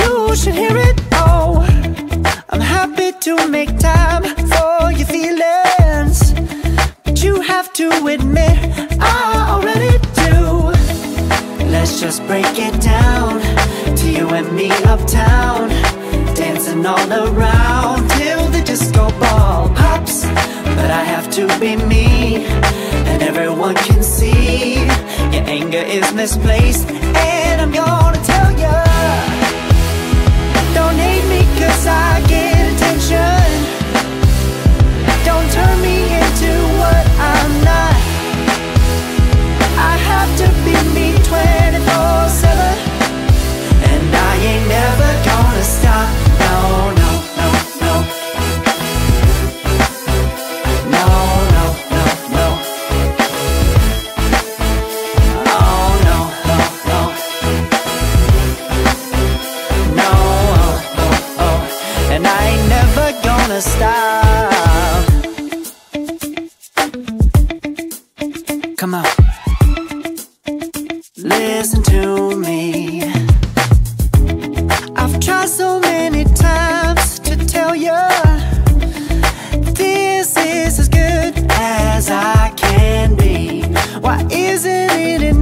You should hear it, all. I'm happy to make time for your feelings But you have to admit I already do. Let's just break it down To you and me uptown Dancing all around Till the disco ball pops. But I have to be me And everyone can see Your anger is misplaced and I'm gonna tell you gonna stop. Come on. Listen to me. I've tried so many times to tell you this is as good as I can be. Why isn't it enough